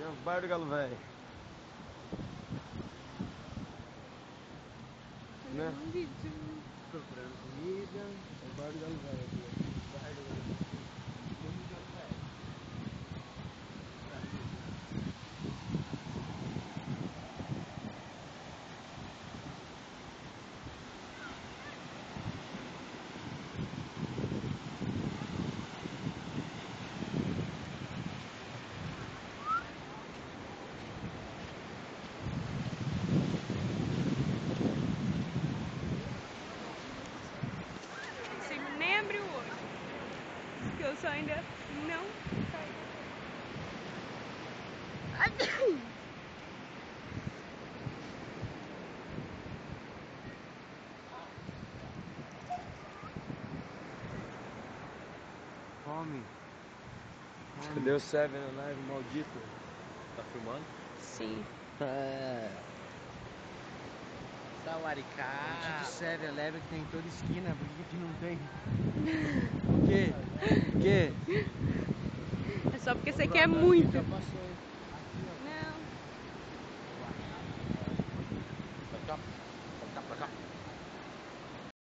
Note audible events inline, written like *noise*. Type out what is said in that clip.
É o bairro do Galo Velho. Né? Um vídeo. Procurando comida. É o bairro do Galo Velho aqui. ó. Bairro do Galo Velho. Bairro do Galo Velho. Sim, nem abriu o olho. Porque eu só ainda não saí. *coughs* Fome. Cadê o 7-Eleven maldito? Tá filmando? Sim. É. Salaricá. Tipo 7-Eleven que tem em toda esquina, por que que não tem? *laughs* quê? Por quê? É só porque você quer muito. Não. Tá.